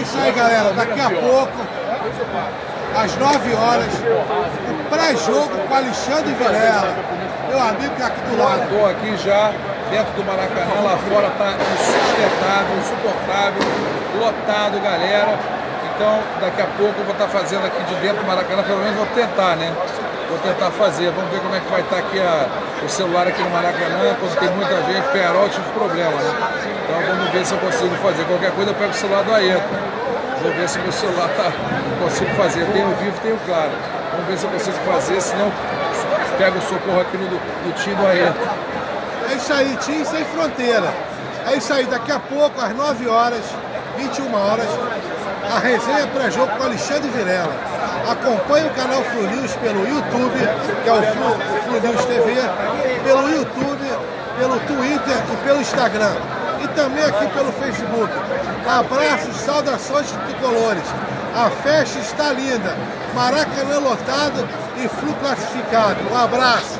É isso aí, galera. Daqui a pouco, às 9 horas, o pré-jogo com Alexandre Vilela. Meu amigo que é aqui do lado. Estou aqui já dentro do Maracanã, lá fora está insustentável, insuportável, lotado, galera. Então, daqui a pouco eu vou estar tá fazendo aqui de dentro do Maracanã, pelo menos vou tentar, né? Vou tentar fazer. Vamos ver como é que vai estar tá aqui a, o celular aqui no Maracanã, quando tem muita gente, Perol, tive problema, né? Então vamos ver se eu consigo fazer. Qualquer coisa eu pego o celular do Aeto. Vou ver se meu celular tá, consigo fazer. Tem o vivo, tem o claro. Vamos ver se eu consigo fazer, senão pego o socorro aqui no, no time do Aeto. É isso aí, Tim Sem Fronteira. É isso aí, daqui a pouco, às 9 horas, 21 horas, a resenha pré-jogo com Alexandre Virela. Acompanhe o canal Flu News pelo YouTube, que é o Flu, Flu News TV, pelo YouTube, pelo Twitter e pelo Instagram. E também aqui pelo Facebook. Abraços, saudações tricolores. A festa está linda. Maracanã lotado e Flu classificado. Um abraço.